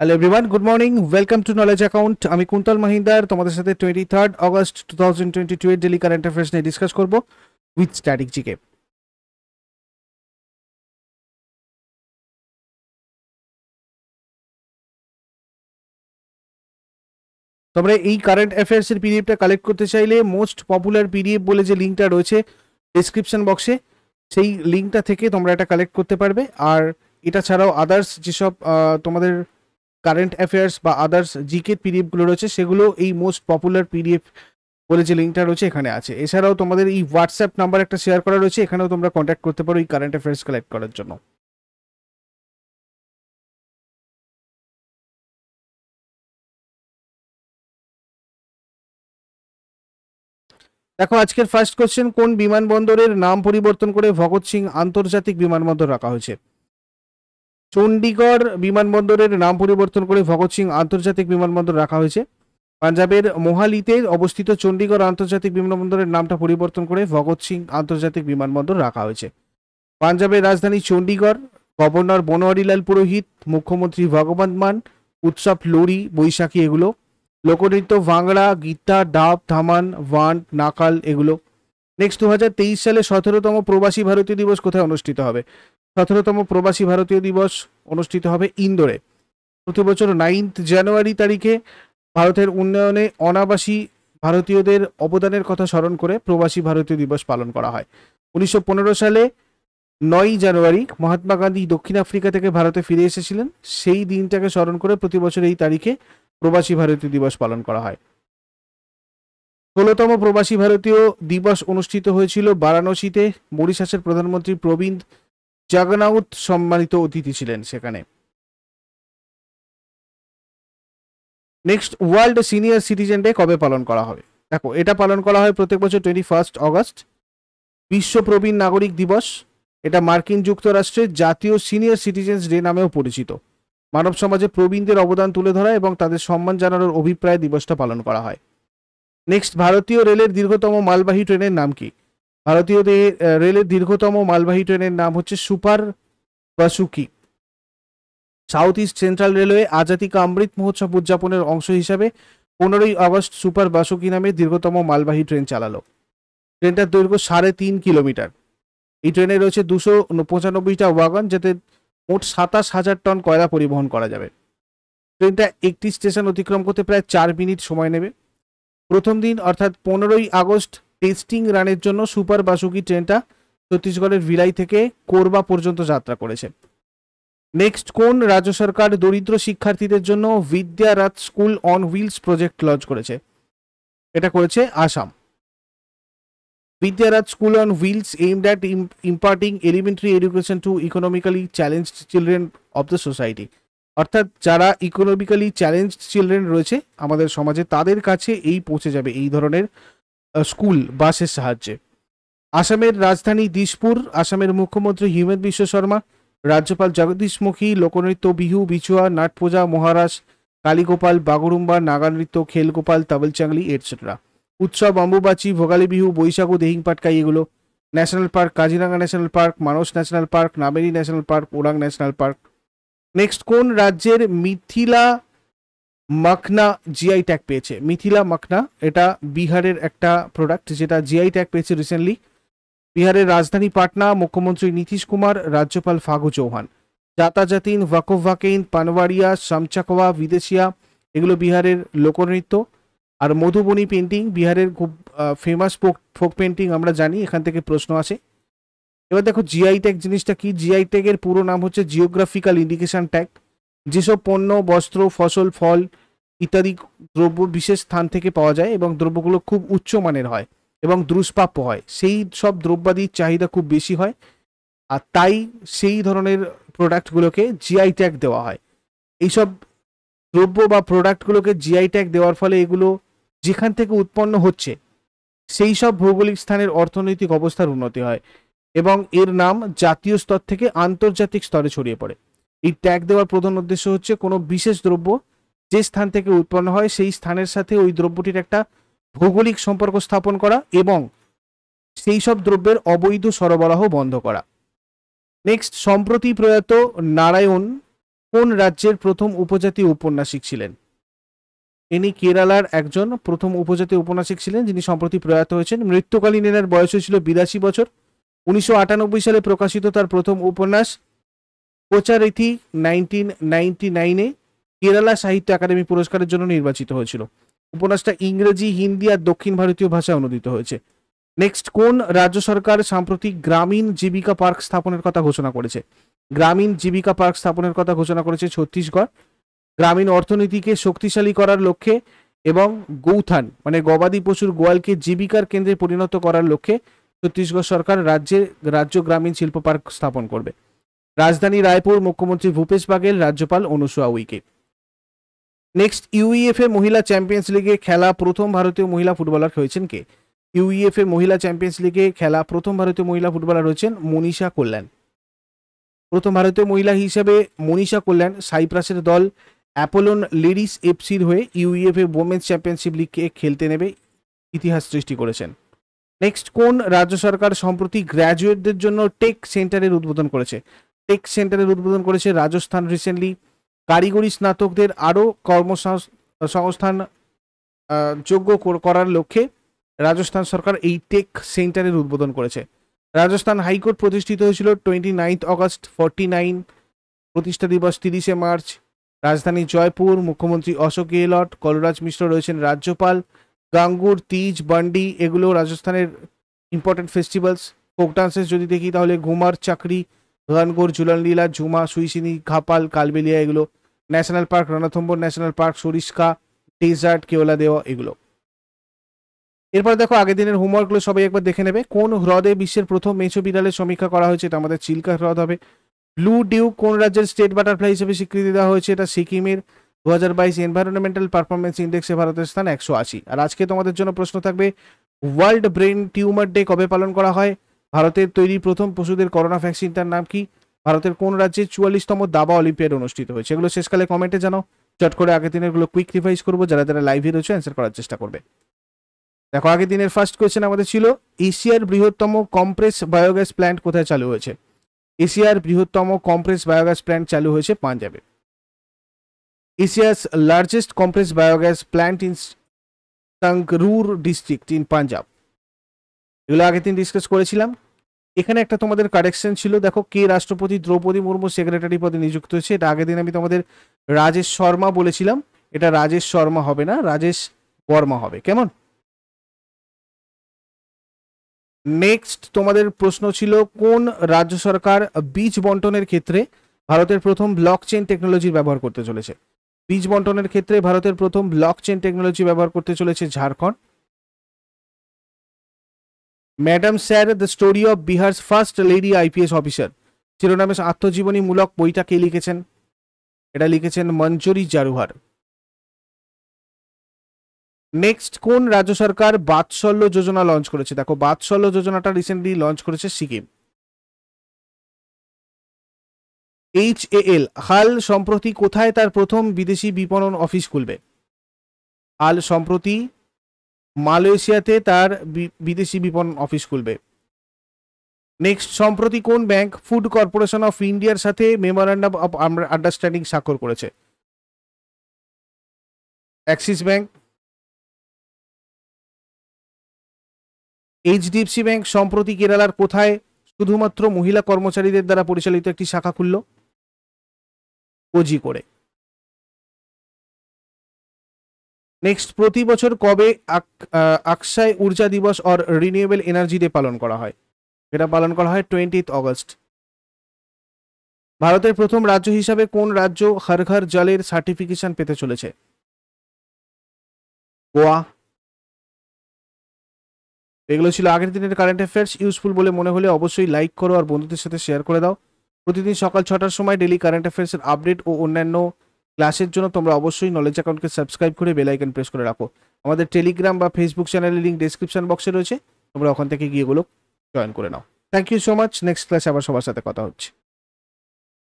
Hello everyone good morning welcome to knowledge account আমি কুন্তল মহিন্দার, তোমাদের সাথে twenty third August two thousand twenty two এর daily current affairs নিয়ে discuss করব with static GK তোমরা এই কারেন্ট অ্যাফেয়ার্সের পিডিএফটা কালেক্ট করতে চাইলে মোস্ট পপুলার পিডিএফ বলে যে লিঙ্কটা রয়েছে ডিসক্রিপশন বক্সে সেই লিঙ্কটা থেকে তোমরা এটা কালেক্ট করতে পারবে। আর এটা ছাড়াও আদার্স যেসব তোমাদের কারেন্ট অ্যাফেয়ার্স বা আদার্স জিকে পিডিএফগুলো রয়েছে, সেগুলো এই মোস্ট পপুলার পিডিএফ বলে যে লিঙ্কটা রয়েছে এখানে আছে। এছাড়াও তোমাদের এই হোয়াটসঅ্যাপ নাম্বার একটা শেয়ার করা রয়েছে, এখানেও তোমরা কন্ট্যাক্ট করতে পারো এই কারেন্ট অ্যাফেয়ার্স কালেক্ট করার জন্য। দেখো, আজকের ফার্স্ট কোশ্চেন কোন বিমানবন্দরের নাম পরিবর্তন করে ভগৎ সিং আন্তর্জাতিক বিমানবন্দর রাখা হয়েছে? চণ্ডীগড় বিমানবন্দরের নাম পরিবর্তন করে ভগৎ সিং আন্তর্জাতিক বিমানবন্দর রাখা হয়েছে। পাঞ্জাবের মোহালিতে অবস্থিত চণ্ডীগড় আন্তর্জাতিক বিমানবন্দরের নামটা পরিবর্তন করে ভগৎ সিং আন্তর্জাতিক বিমানবন্দর রাখা হয়েছে। পাঞ্জাবের রাজধানী চণ্ডীগড়, গভর্নর বনোয়ারিলাল পুরোহিত, মুখ্যমন্ত্রী ভগবন্ত মান, উৎসব লোরি, বৈশাখী এগুলো, লোকনৃত্য ভাংড়া গীতা, ডাব, ধামান, ওয়ান, নাকাল এগুলো। নেক্সট দুহাজার তেইশ সালে সতেরোতম প্রবাসী ভারতীয় দিবস কোথায় অনুষ্ঠিত হবে? সতেরোতম প্রবাসী ভারতীয় দিবস অনুষ্ঠিত হবে ইন্দোরে। প্রতি বছর নাইন্থ জানুয়ারি তারিখে ভারতের উন্নয়নে অনাবাসী ভারতীয়দের অবদানের কথা স্মরণ করে প্রবাসী ভারতীয় দিবস পালন করা হয়। উনিশশো সালে নয় জানুয়ারি মহাত্মা গান্ধী দক্ষিণ আফ্রিকা থেকে ভারতে ফিরে এসেছিলেন। সেই দিনটাকে স্মরণ করে প্রতি বছর এই তারিখে প্রবাসী ভারতীয় দিবস পালন করা হয়। ষোলোতম প্রবাসী ভারতীয় দিবস অনুষ্ঠিত হয়েছিল বারাণসীতে। মরিশাসের প্রধানমন্ত্রী প্রবীন্দ জাগনাউত সম্মানিত অতিথি ছিলেন সেখানে। Next world senior citizen day কবে পালন করা হবে? দেখো, এটা পালন করা হয় প্রত্যেক বছর টোয়েন্টি ফার্স্ট অগস্ট বিশ্ব প্রবীণ নাগরিক দিবস। এটা মার্কিন যুক্তরাষ্ট্রের জাতীয় সিনিয়র সিটিজেন্স ডে নামেও পরিচিত। মানব সমাজে প্রবীণদের অবদান তুলে ধরা এবং তাদের সম্মান জানানোর অভিপ্রায় দিবসটা পালন করা হয়। নেক্সট ভারতীয় রেলের দীর্ঘতম মালবাহী ট্রেনের নাম কি? ভারতীয় দে- রেলের দীর্ঘতম মালবাহী ট্রেনের নাম হচ্ছে super Vasuki. South East Central Railway Azadi ka Amrit মহোৎসব উদযাপনের অংশ হিসাবে পনেরোই আগস্ট সুপার বাসুকি নামে দীর্ঘতম মালবাহী ট্রেন চালালো। ট্রেনটার দৈর্ঘ্য সাড়ে তিন কিলোমিটার। এই ট্রেনে রয়েছে দুশো পঁচানব্বইটা ওয়াগন, যাতে মোট সাতাশ হাজার টন কয়লা পরিবহন করা যাবে। ট্রেনটা একটি স্টেশন অতিক্রম করতে প্রায় চার মিনিট সময় নেবে। প্রথম দিন, অর্থাৎ পনেরোই আগস্ট টেস্টিং রানের জন্য সুপার বাসুকি ট্রেনটা ছত্তিশগড়ের ভিলাই থেকে কোরবা পর্যন্ত যাত্রা করেছে। নেক্সট, কোন রাজ্য সরকার দরিদ্র শিক্ষার্থীদের জন্য Vidyarath school on wheels project launch করেছে? এটা করেছে Assam. Vidyarath school on wheels aimed at imparting elementary education to economically challenged children of the society অর্থাৎ যারা ইকোনমিক্যালি চ্যালেঞ্জড চিলড্রেন রয়েছে, আমাদের সমাজে তাদের কাছে এই পৌঁছে যাবে এই ধরনের স্কুল বাসের সাহায্যে। আসামের রাজধানী দিসপুর, আসামের মুখ্যমন্ত্রী হিমন্ত বিশ্ব শর্মা, রাজ্যপাল জগদীশ মুখী, লোকনৃত্য বিহু বিচুয়া নাটপূজা মহারাজ কালীগোপাল, বাগরুম্বা নাগা নৃত্য খেলগোপাল, তাবলচাংলি এটসেট্রা উৎসব, অম্বুবাচি, ভোগালী বিহু, বৈশাখু দেহিং পাটকাই এগুলো। National park Kaziranga national park, Manas national park, Nameri national park, Orang national park. Next, কোন রাজ্যের মিথিলা মাখনা জিআই ট্যাগ পেয়েছে। মিথিলা মাখনা, এটা বিহারের একটা প্রোডাক্ট যেটা জিআই ট্যাগ পেয়েছে রিসেন্টলি বিহারের রাজধানী পাটনা, মুখ্যমন্ত্রী নীতিশ কুমার, রাজ্যপাল ফাগু চৌহান। জাতাজাতিন ওয়াকোভাকেইন পানওয়ারিয়া সামচাকোয়া বিদেশিয়া, এগুলো বিহারের লোকনৃত্য। আর মধুবনী পেন্টিং বিহারের খুব ফেমাস ফোক ফোক পেন্টিং আমরা জানি, এখান থেকে প্রশ্ন আসে। এবার দেখো জিআই ট্যাগ জিনিসটা কি? জিআই ট্যাগের পুরো নাম হচ্ছে জিওগ্রাফিক্যাল ইন্ডিকেশন ট্যাগ যেসব পণ্য, বস্ত্র, ফসল, ফল ইত্যাদি দ্রব্য বিশেষ স্থান থেকে পাওয়া যায় এবং দ্রব্যগুলো খুব উচ্চ মানের হয় এবং দুষ্প্রাপ্য হয়। সেই সব দ্রব্যাদির চাহিদা খুব বেশি হয় আর তাই সেই ধরনের প্রোডাক্টগুলোকে জিআই ট্যাগ দেওয়া হয়। এইসব দ্রব্য বা প্রোডাক্টগুলোকে জিআই ট্যাগ দেওয়ার ফলে এগুলো যেখান থেকে উৎপন্ন হচ্ছে, সেই সব ভৌগোলিক স্থানের অর্থনৈতিক অবস্থার উন্নতি হয় এবং এর নাম জাতীয় স্তর থেকে আন্তর্জাতিক স্তরে ছড়িয়ে পড়ে। এই ট্যাগ দেওয়ার প্রধান উদ্দেশ্য হচ্ছে কোনো বিশেষ দ্রব্য যে স্থান থেকে উৎপন্ন হয়, সেই স্থানের সাথে ওই দ্রব্যটির একটা ভৌগোলিক সম্পর্ক স্থাপন করা এবং সেই সব দ্রব্যের অবৈধ সরবরাহ বন্ধ করা। নেক্সট সম্প্রতি প্রয়াত নারায়ণ কোন রাজ্যের প্রথম উপজাতি উপন্যাসিক ছিলেন? ইনি কেরালার একজন প্রথম উপজাতি উপন্যাসিক ছিলেন, যিনি সম্প্রতি প্রয়াত হয়েছেন। মৃত্যুকালীন এনার বয়স হয়েছিল বিরাশি বছর। উনিশশো আটানব্বই সালে প্রকাশিত তার প্রথম উপন্যাস কোচারিথি নাইনটিন নাইনটি নাইনে কেরালা সাহিত্য একাডেমি পুরস্কারের জন্য নির্বাচিত হয়েছিল। উপন্যাসটা ইংরেজি, হিন্দি আর দক্ষিণ ভারতীয় ভাষায় অনুদিত হয়েছে। নেক্সট, কোন রাজ্য সরকার সাম্প্রতিক গ্রামীণ জীবিকা পার্ক স্থাপনের কথা ঘোষণা করেছে? গ্রামীণ জীবিকা পার্ক স্থাপনের কথা ঘোষণা করেছে ছত্তিশগড়। গ্রামীণ অর্থনীতিকে শক্তিশালী করার লক্ষ্যে এবং গৌথান মানে গবাদি পশুর গোয়ালকে জীবিকার কেন্দ্রে পরিণত করার লক্ষ্যে ছত্তিশগড় সরকার রাজ্যে রাজ্য গ্রামীণ শিল্প পার্ক স্থাপন করবে। রাজধানী রায়পুর মুখ্যমন্ত্রী ভূপেশ বাঘেল, রাজ্যপাল অনুসুয়া উইকে। নেক্সট ইউইএফএ মহিলা চ্যাম্পিয়ন্স লিগে খেলা প্রথম ভারতীয় মহিলা ফুটবলার হয়েছেন কে? ইউইএফএ মহিলা চ্যাম্পিয়ন্স লিগে খেলা প্রথম ভারতীয় মহিলা ফুটবলার হয়েছেন মনীষা কল্যাণ। প্রথম ভারতীয় মহিলা হিসেবে মনীষা কল্যাণ সাইপ্রাসের দল অ্যাপোলন লেডিস এফসির হয়ে ইউইএফএ ওমেন্স চ্যাম্পিয়নশিপ লিগকে খেলতে নেবে ইতিহাস সৃষ্টি করেছেন। নেক্সট কোন রাজ্য সরকার সম্প্রতি গ্র্যাজুয়েটদের জন্য টেক সেন্টারের উদ্বোধন করেছে? টেক সেন্টারের উদ্বোধন করেছে রাজস্থান রিসেন্টলি কারিগরি স্নাতকদের আরও কর্মসংস্থান যোগ্য করার লক্ষ্যে রাজস্থান সরকার এই টেক সেন্টারের উদ্বোধন করেছে। রাজস্থান হাইকোর্ট প্রতিষ্ঠিত হয়েছিল twenty ninth August forty nine, প্রতিষ্ঠা দিবস তিরিশে মার্চ। রাজধানী জয়পুর, মুখ্যমন্ত্রী অশোক গেহলট, কলরাজ মিশ্র রয়েছেন রাজ্যপাল। গাঙ্গুর, তিজ, বান্ডি এগুলো রাজস্থানের ইম্পর্টেন্ট ফেস্টিভ্যালস ফোক ডান্সেস যদি দেখি তাহলে ঘুমার চাকরি গানগোর ঝুলনলীলা, ঝুমা, সুইসিনি, ঘাপাল, কালবেলিয়া, এগুলো national park, Ranthambore national park, Sariska, desert, Keoladeo, এগুলো। এরপর দেখো, আগের দিনের হোমওয়ার্কগুলো সবাই একবার দেখে নেবে। কোন হ্রদে বিশ্বের প্রথম মেছো বিড়ালের সমীক্ষা করা হয়েছে? এটা আমাদের চিল্কা হ্রদ হবে। ব্লু ডিউ কোন রাজ্যের স্টেট বাটারফ্লাই হিসেবে স্বীকৃতি দেওয়া হয়েছে? এটা সিকিমের দু হাজার বাইশ এনভায়রনমেন্টাল পারফরমেন্স ইন্ডেক্সে ভারতের স্থান একশো আশি। আর আজকে তোমাদের জন্য প্রশ্ন থাকবে, ওয়ার্ল্ড ব্রেন টিউমার ডে কবে পালন করা হয়? ভারতের তৈরি প্রথম পশুদের করোনা ভ্যাকসিনটার নাম কি? ভারতের কোন রাজ্যে চুয়াল্লিশতম দাবা অলিম্পিয়াড অনুষ্ঠিত হয়েছে? এগুলো শেষকালে কমেন্টে জানাও। চট করে আগের দিনেরগুলো কুইক রিভাইজ করব, যারা যারা লাইভে রয়েছে অ্যান্সার করার চেষ্টা করবে। দেখো, আগের দিনের ফার্স্ট কোয়েশ্চেন আমাদের ছিল, এশিয়ার বৃহত্তম কম্প্রেস বায়োগ্যাস প্ল্যান্ট কোথায় চালু হয়েছে? এশিয়ার বৃহত্তম কম্প্রেস বায়োগ্যাস প্ল্যান্ট চালু হয়েছে পাঞ্জাবে। Asia's largest compress biogas plant in Sangrur district in Punjab এগুলো আগের দিন ডিসকাস করেছিলাম। এখানে একটা তোমাদের কারেকশন ছিল। দেখো, কে রাষ্ট্রপতি দ্রৌপদী মুর্মু সেক্রেটারি পদে নিযুক্ত হয়েছে, এটা আগের দিন আমি তোমাদের রাজেশ শর্মা বলেছিলাম। এটা রাজেশ শর্মা হবে না, রাজেশ বর্মা হবে। কেমন? নেক্সট তোমাদের প্রশ্ন ছিল, কোন রাজ্য সরকার বীজ বন্টনের ক্ষেত্রে ভারতের প্রথম ব্লক চেন টেকনোলজির ব্যবহার করতে চলেছে? বীজ বন্টনের ক্ষেত্রে ভারতের প্রথম ব্লক চেন টেকনোলজি ব্যবহার করতে চলেছে Jharkhand. Madam sir the story of Bihar's first lady IPS officer শিরোনামে আত্মজীবনীমূলক বইটা কে লিখেছেন? এটা লিখেছেন মঞ্জুরি জারুহার। নেক্সট কোন রাজ্য সরকার বাৎসল্য যোজনা লঞ্চ করেছে? দেখো, বাৎসল্য যোজনাটা রিসেন্টলি লঞ্চ করেছে সিকিম। এইচ এল হাল সম্প্রতি কোথায় তার প্রথম বিদেশি বিপণন অফিস খুলবে? হাল সম্প্রতি মালয়েশিয়াতে তার বিদেশি বিপণন অফিস খুলবে। নেক্সট সম্প্রতি কোন ব্যাংক ফুড কর্পোরেশন অফ ইন্ডিয়ার সাথে মেমোরান্ডাম অফ আন্ডারস্ট্যান্ডিং স্বাক্ষর করেছে? অ্যাক্সিস ব্যাংক এইচডিএফসি ব্যাংক সম্প্রতি কেরালার কোথায় শুধুমাত্র মহিলা কর্মচারীদের দ্বারা পরিচালিত একটি শাখা খুলল? কোজি করে। নেক্সট প্রতি বছর কবে আক- আকসাই ঊর্জা দিবস অর রিনিউয়েবল এনার্জি ডে পালন করা হয়? এটা পালন করা হয় টোয়েন্টিথ অগস্ট ভারতের প্রথম রাজ্য হিসাবে কোন রাজ্য হর ঘর জলের সার্টিফিকেশন পেতে চলেছে? গোয়া। এগুলো ছিল আগের দিনের কারেন্ট অ্যাফেয়ার্স ইউজফুল বলে মনে হলে অবশ্যই লাইক করো আর বন্ধুদের সাথে শেয়ার করে দাও। প্রতিদিন সকাল ছটার সময় ডেলি কারেন্ট অ্যাফেয়ার্সের আপডেট ও অন্যান্য ক্লাসের জন্য তোমরা অবশ্যই নলেজ অ্যাকাউন্টকে সাবস্ক্রাইব করে বেলাইকন প্রেস করে রাখো। আমাদের টেলিগ্রাম বা ফেসবুক চ্যানেলের লিঙ্ক ডেসক্রিপশন বক্সে রয়েছে। তোমরা ওখান থেকে গিয়ে এগুলো জয়েন করে নাও। Thank you so much next ক্লাসে আবার সবার সাথে কথা হচ্ছে।